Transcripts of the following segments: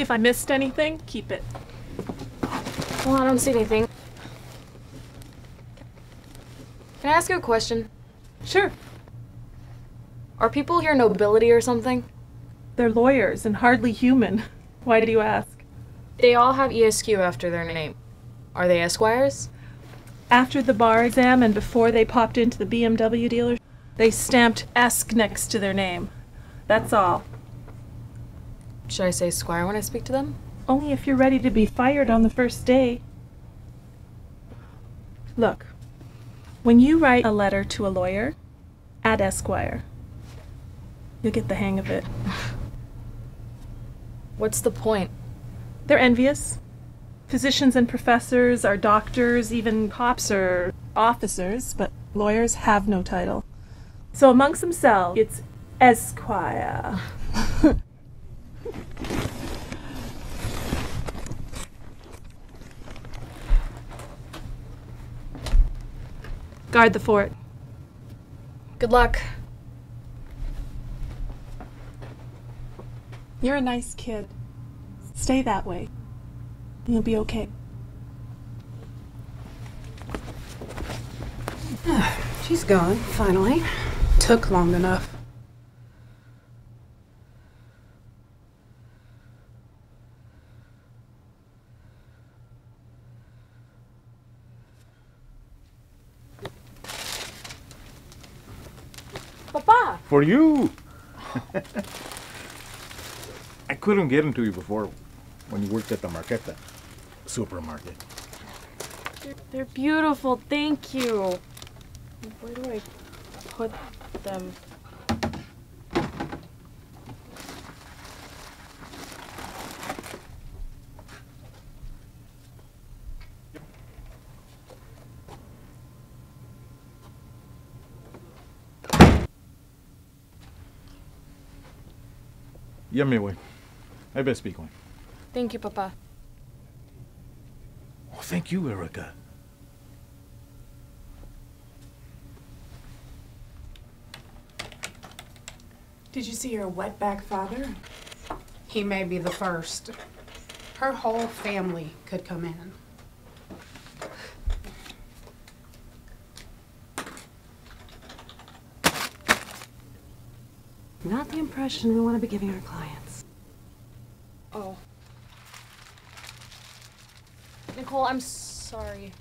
If I missed anything, keep it. Well, I don't see anything. Can I ask you a question? Sure, Are people here nobility or something? they're lawyers and hardly human. Why do you ask? They all have ESQ after their name. Are they esquires? After the bar exam and before they popped into the BMW dealer, they stamped Esk next to their name. That's all. Should I say squire when I speak to them? Only if you're ready to be fired on the first day. Look, when you write a letter to a lawyer, add Esquire. You'll get the hang of it. What's the point? They're envious. Physicians and professors are doctors, even cops are officers, but lawyers have no title. So amongst themselves, it's Esquire. Guard the fort. Good luck. You're a nice kid. Stay that way. You'll be okay. She's gone, finally. Took long enough. Papa! For you! I couldn't get into you before when you worked at the Marqueta supermarket. They're, they're beautiful, thank you. Where do I put them? Ya me voy. I best be going. Thank you, Papa. Oh, thank you, Erica. Did you see her wetback father? He may be the first. Her whole family could come in. Not the impression we want to be giving our clients. Oh. Nicole, I'm sorry.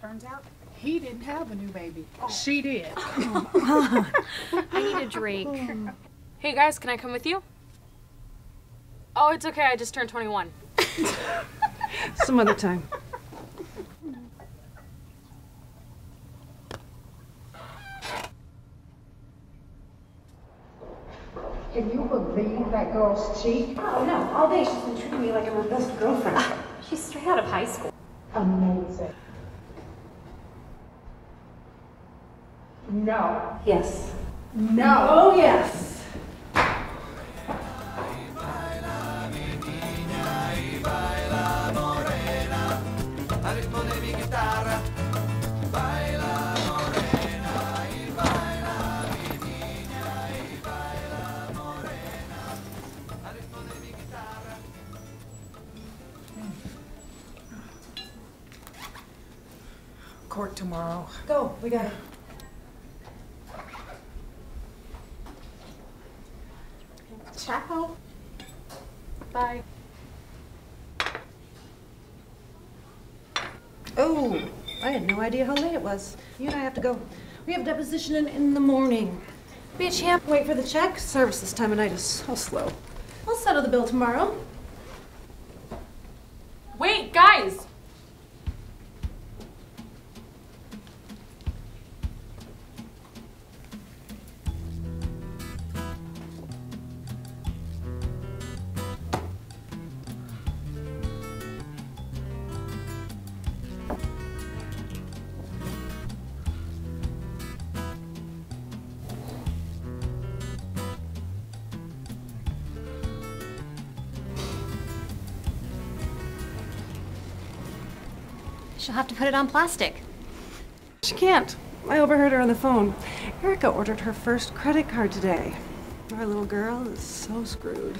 Turns out he didn't have a new baby. Oh. She did. I need a drink. hey guys, can I come with you? Oh, it's okay. I just turned 21. Some other time. Can you believe that girl's cheek? Oh no, all day she's been treating me like I'm her best girlfriend. Ah, she's straight out of high school. Amazing. No. Yes. No. Oh yes. Court tomorrow. Go, we got it. Ciao. Bye. Oh, I had no idea how late it was. You and I have to go. We have deposition in, in the morning. Be a champ. Wait for the check. Service this time of night is so slow. I'll settle the bill tomorrow. Wait, guys! She'll have to put it on plastic. She can't. I overheard her on the phone. Erica ordered her first credit card today. Our little girl is so screwed.